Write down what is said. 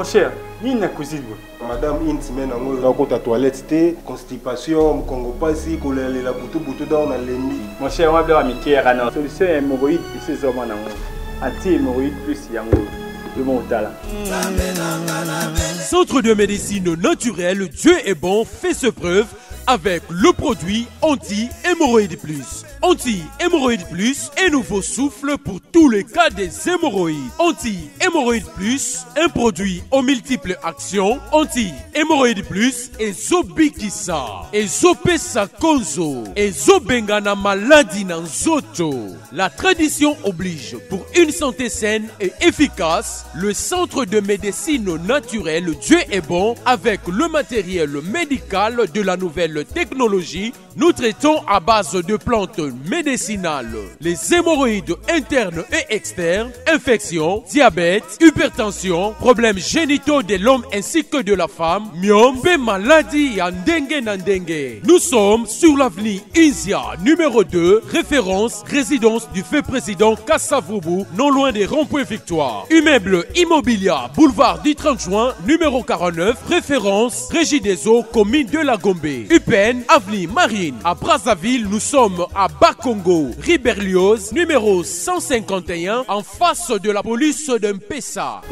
mon cher nini nakozili boye madame une semaine yango nakota toilette te constipation mokongo mpasi kolalela butubutu dao na lembi mon cher wana biloko mike yaka na solution ya hémoroïde plus ezoma nango anti hémoroïde plus yango Centre de médecine naturelle, Dieu est bon, fait ses preuves avec le produit anti-hémorroïde plus. Anti-hémorroïde plus, un nouveau souffle pour tous les cas des hémorroïdes. Anti-hémorroïde plus, un produit aux multiples actions. Anti-hémorroïde plus, et Zobikisa, et Zopesa Konzo, et Zobengana maladie nan Zoto. La tradition oblige pour une santé saine et efficace, le centre de médecine naturelle Dieu est bon avec le matériel médical de la nouvelle technologie. Nous traitons à base de plantes médicinales les hémorroïdes internes et externes, infections, diabète, hypertension, problèmes génitaux de l'homme ainsi que de la femme, myome, et maladie ya dengue na dengue. Nous sommes sur l'avenue Inzia numéro 2, référence résidence du feu président Kassavubu, non loin des ronds-points Victoire. Immeuble Immobilia, boulevard du 30 juin, numéro 49, référence Régie des eaux, commune de la Gombe. UPN, avenue Marine. À Brazzaville, nous sommes à Bakongo, Riberlioz, numéro 151, en face de la police de Mpessa.